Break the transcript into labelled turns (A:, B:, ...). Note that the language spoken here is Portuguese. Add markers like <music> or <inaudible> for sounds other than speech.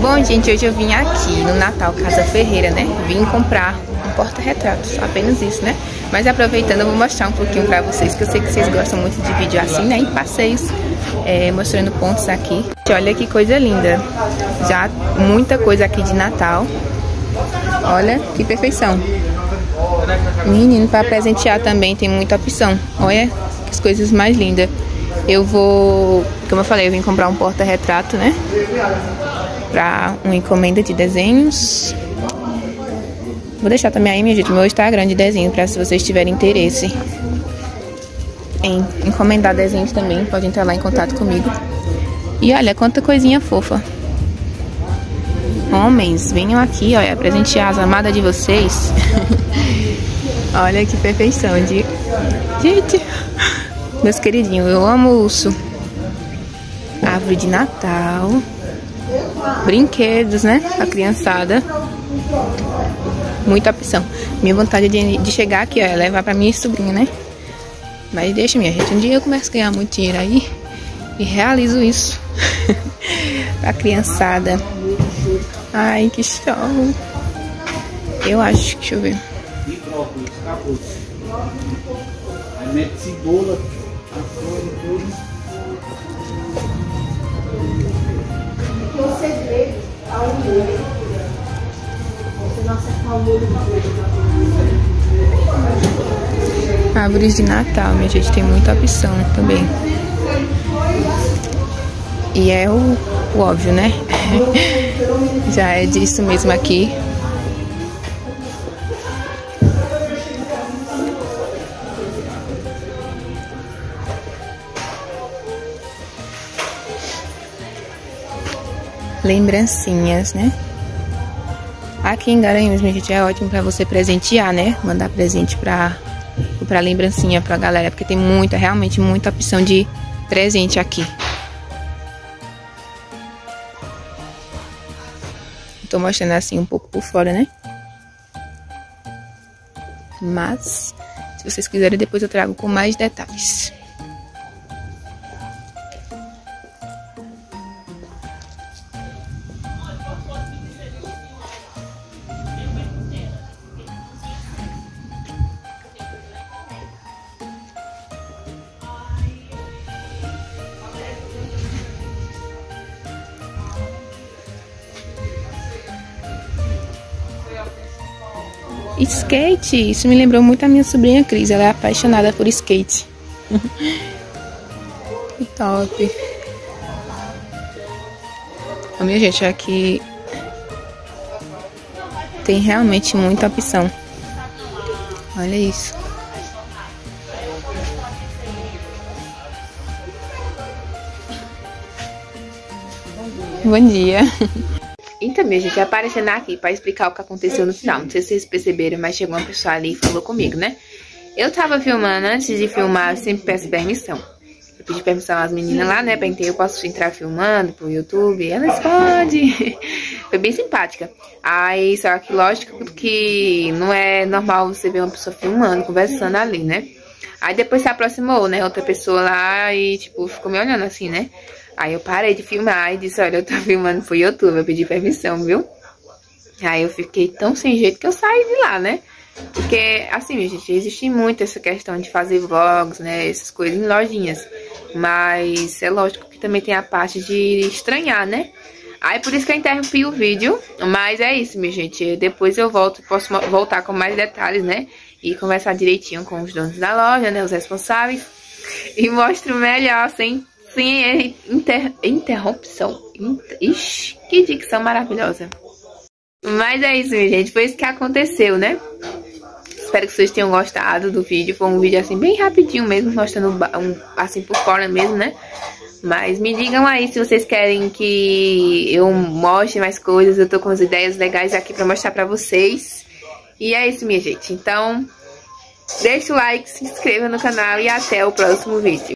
A: Bom, gente, hoje eu vim aqui no Natal Casa Ferreira, né? Vim comprar um porta-retratos, apenas isso, né? Mas aproveitando, eu vou mostrar um pouquinho pra vocês, que eu sei que vocês gostam muito de vídeo assim, né? Em passeios, é, mostrando pontos aqui. Olha que coisa linda. Já muita coisa aqui de Natal. Olha que perfeição. Menino, para presentear também tem muita opção. Olha que coisas mais lindas. Eu vou, como eu falei, eu vim comprar um porta-retrato, né? Pra uma encomenda de desenhos. Vou deixar também aí, minha gente, meu Instagram de desenho, pra se vocês tiverem interesse em encomendar desenhos também, pode entrar lá em contato comigo. E olha, quanta coisinha fofa. Homens, venham aqui, olha, presentear as amadas de vocês. <laughs> olha que perfeição de... Gente, meus queridinhos, eu amo urso. Árvore de Natal. Brinquedos, né? A criançada. Muita opção. Minha vontade de, de chegar aqui, ó, é levar pra minha sobrinha, né? Mas deixa, minha gente. Um dia eu começo a ganhar muito dinheiro aí e realizo isso. <laughs> a criançada. Ai, que show. Eu acho, deixa eu ver. Aí mete cebola, Você não Árvores de Natal, minha gente, tem muita opção também. E é o, o óbvio, né? <laughs> Já é disso mesmo aqui. Lembrancinhas, né? Aqui em Garanhuns, minha gente, é ótimo pra você presentear, né? Mandar presente pra, pra lembrancinha pra galera, porque tem muita, realmente muita opção de presente aqui. Tô mostrando assim um pouco por fora, né? Mas, se vocês quiserem, depois eu trago com mais detalhes. Skate, isso me lembrou muito a minha sobrinha Cris, ela é apaixonada por skate. que <laughs> top. A minha gente, aqui tem realmente muita opção. Olha isso. Bom dia. <laughs> Então, minha gente, aparecendo aqui pra explicar o que aconteceu no final. Não sei se vocês perceberam, mas chegou uma pessoa ali e falou comigo, né? Eu tava filmando, antes de filmar, eu sempre peço permissão. Eu pedi permissão às meninas lá, né? Perguntei, eu posso entrar filmando pro YouTube? Elas podem. <laughs> Foi bem simpática. Aí, só que lógico que não é normal você ver uma pessoa filmando, conversando ali, né? Aí depois se aproximou, né? Outra pessoa lá e, tipo, ficou me olhando assim, né? Aí eu parei de filmar e disse, olha, eu tô <laughs> filmando pro YouTube, eu pedi permissão, viu? Aí eu fiquei tão sem jeito que eu saí de lá, né? Porque, assim, gente, existe muito essa questão de fazer vlogs, né? Essas coisas em lojinhas. Mas é lógico que também tem a parte de estranhar, né? Aí por isso que eu interrompi o vídeo. Mas é isso, minha gente. Depois eu volto, posso voltar com mais detalhes, né? E conversar direitinho com os donos da loja, né? Os responsáveis. E mostro melhor, sem Sim, é inter, interrupção. Inter, ixi, que dicção maravilhosa. Mas é isso, minha gente. Foi isso que aconteceu, né? Espero que vocês tenham gostado do vídeo. Foi um vídeo assim, bem rapidinho mesmo, mostrando um, assim por fora mesmo, né? Mas me digam aí se vocês querem que eu mostre mais coisas. Eu tô com as ideias legais aqui pra mostrar pra vocês. E é isso, minha gente. Então, deixa o like, se inscreva no canal e até o próximo vídeo.